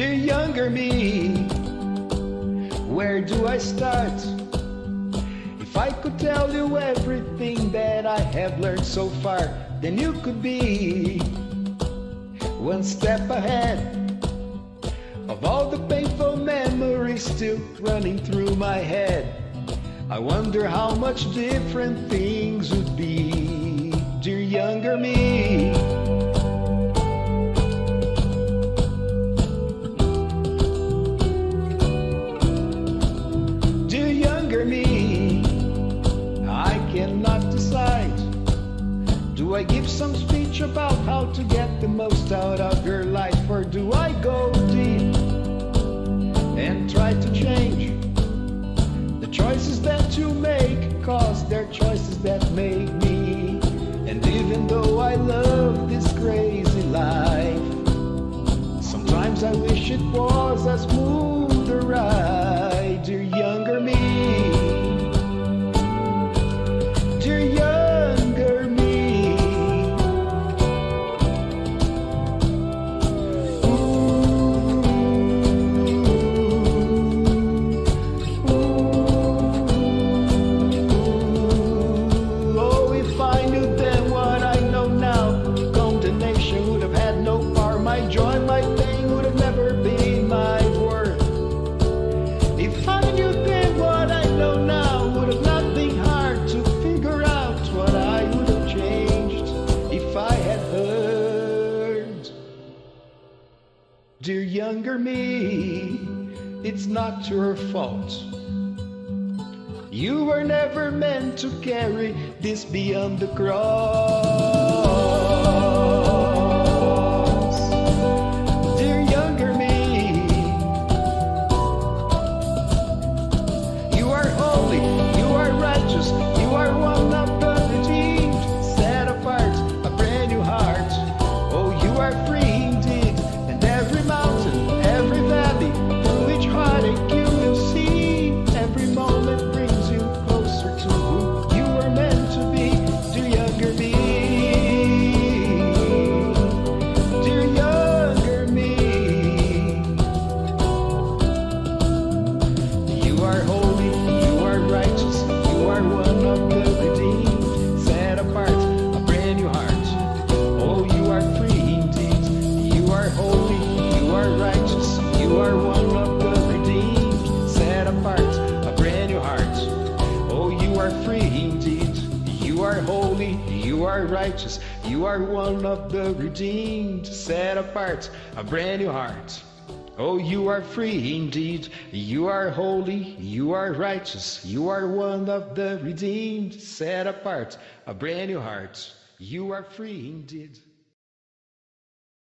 Dear younger me, where do I start? If I could tell you everything that I have learned so far, then you could be one step ahead of all the painful memories still running through my head. I wonder how much different things would be, dear younger me. Do I give some speech about how to get the most out of your life, or do I go deep and try to change the choices that you make? Cause they're choices that make Dear younger me, it's not your fault. You were never meant to carry this beyond the cross. Apart, a brand new heart. Oh, you are free indeed. You are holy, you are righteous, you are one of the redeemed, set apart, a brand new heart. Oh, you are free indeed. You are holy. You are righteous. You are one of the redeemed, set apart, a brand new heart. You are free indeed.